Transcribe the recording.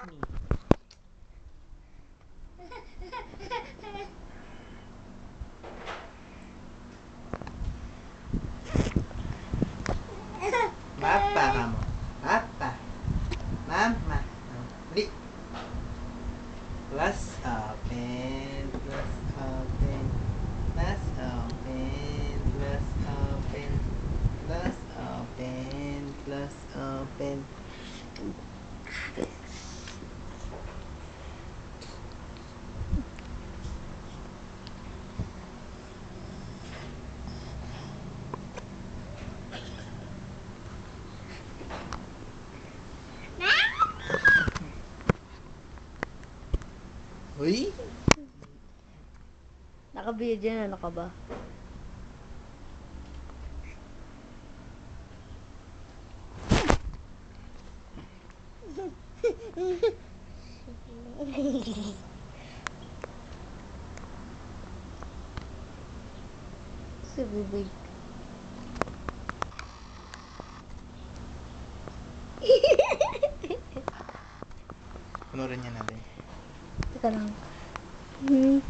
with me. Papa kamu. Papa. Mama. Li. Let's open. Let's open. Let's open. Let's open. Let's open. Let's open. Let's open. Uy! Naka-video na, ano ka ba? si bibig. Punurin niya natin. कराऊँ हम्म।